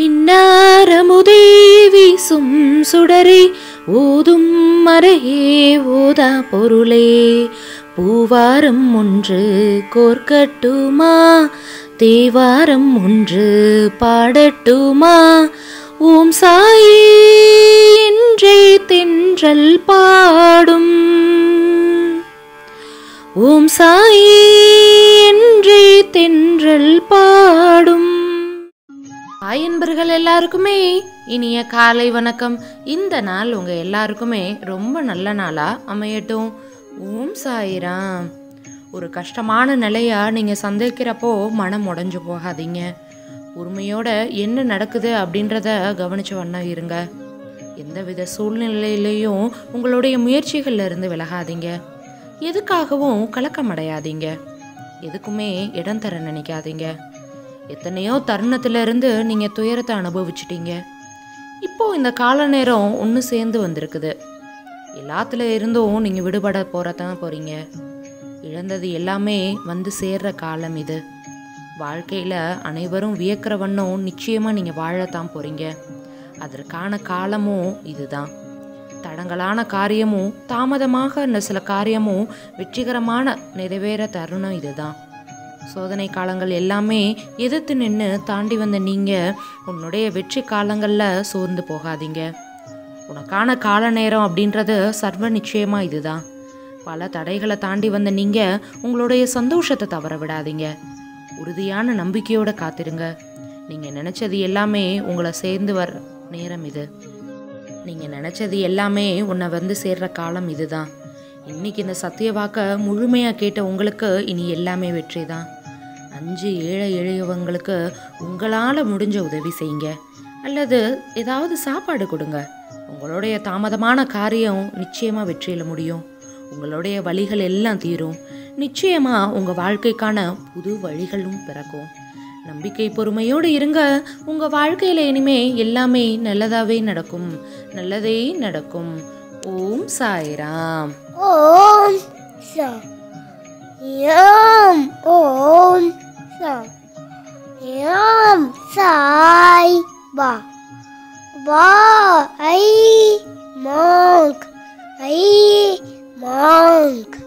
பின்னாரமுதே வீசும் சுடரே ஓதும் மறையே ஓதா பொருளே. பூவாரம் ஒன்று கோர்க்கட்டுமா? தேவாரம் ஒன்று பாடட்டுமா? ஓம் சாயி என்றே தென்றல் பாடும். ஓம் சாயி என்றே தென்றல் பாடும் ஹாய் எல்லாருக்குமே இனிய காலை வணக்கம். இந்த நாள் உங்க எல்லாருக்குமே ரொம்ப நல்ல நாளா அமையட்டும். ஓம் சாயிராம். ஒரு கஷ்டமான நிலையா நீங்க சந்திக்கிறப்போ மனம் உடஞ்சு போகாதீங்க. உரிமையோட என்ன நடக்குது அப்படின்றத கவனிச்சு வண்ணம் இருங்க. எந்தவித சூழ்நிலையிலையும் உங்களுடைய முயற்சிகள்ல இருந்து விலகாதீங்க. எதுக்காகவும் கலக்கமடையாதீங்க. எதுக்குமே இடம் தர நினைக்காதீங்க. எத்தனையோ தருணத்துல இருந்து நீங்க துயரத்தை அனுபவிச்சிட்டீங்க. இப்போ இந்த கால நேரம் ஒன்று சேர்ந்து வந்திருக்குது. எல்லாத்துல இருந்தும் நீங்க விடுபட போறதான் போறீங்க. இழந்தது எல்லாமே வந்து சேர்ற காலம் இது. வாழ்க்கையில அனைவரும் வியக்கிற வண்ணம் நிச்சயமா நீங்க வாழத்தான் போறீங்க. அதற்கான காலமும் இதுதான். தடங்கலான காரியமும் தாமதமாக இந்த சில காரியமும் வெற்றிகரமான நிறைவேற தருணம் இதுதான். சோதனை காலங்கள் எல்லாமே எதிர்த்து நின்று தாண்டி வந்த நீங்க உன்னுடைய வெற்றி காலங்களில் சோர்ந்து போகாதீங்க. உனக்கான கால நேரம் அப்படின்றது சர்வ நிச்சயமா இதுதான். பல தடைகளை தாண்டி வந்த நீங்க உங்களுடைய சந்தோஷத்தை தவற விடாதீங்க. உறுதியான நம்பிக்கையோட காத்திருங்க. நீங்க நினைச்சது எல்லாமே உங்களை சேர்ந்து வர நேரம் இது. நீங்க நினைச்சது எல்லாமே உன்னை வந்து சேர்ற காலம் இதுதான். இன்னைக்கு இந்த சத்திய வாக்க முழுமையா கேட்ட உங்களுக்கு இனி எல்லாமே வெற்றி தான் அஞ்சு ஏழை எளியவங்களுக்கு உங்களால் முடிஞ்ச உதவி செய்யுங்க. அல்லது ஏதாவது சாப்பாடு கொடுங்க. உங்களுடைய தாமதமான காரியம் நிச்சயமாக வெற்றியில் முடியும். உங்களுடைய வழிகள் எல்லாம் தீரும். நிச்சயமாக உங்கள் வாழ்க்கைக்கான புது வழிகளும் பிறக்கும். நம்பிக்கை பொறுமையோடு இருங்க. உங்கள் வாழ்க்கையில் இனிமே எல்லாமே நல்லதாகவே நடக்கும். நல்லதே நடக்கும். ஓம் சாய்ராம். ஓம் ஓம் யாம். ஓம் sai ba ba ai monk ai monk.